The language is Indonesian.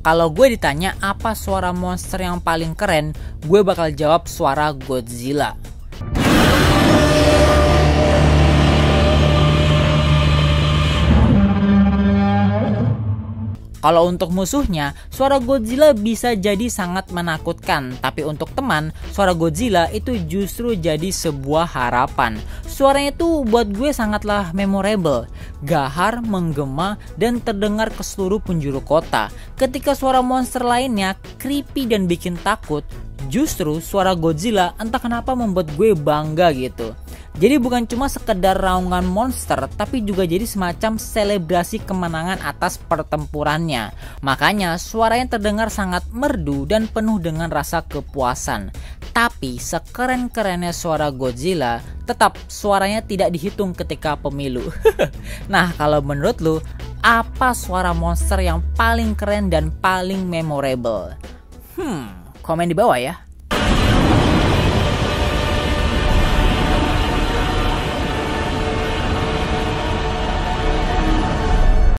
Kalau gue ditanya apa suara monster yang paling keren, gue bakal jawab suara Godzilla. Kalau untuk musuhnya, suara Godzilla bisa jadi sangat menakutkan, tapi untuk teman, suara Godzilla itu justru jadi sebuah harapan. Suaranya itu buat gue sangatlah memorable, gahar, menggema, dan terdengar ke seluruh penjuru kota. Ketika suara monster lainnya creepy dan bikin takut, justru suara Godzilla entah kenapa membuat gue bangga gitu. Jadi bukan cuma sekedar raungan monster, tapi juga jadi semacam selebrasi kemenangan atas pertempurannya. Makanya suaranya terdengar sangat merdu dan penuh dengan rasa kepuasan. Tapi sekeren-kerennya suara Godzilla, tetap suaranya tidak dihitung ketika pemilu. nah, kalau menurut lu, apa suara monster yang paling keren dan paling memorable? Hmm, komen di bawah ya.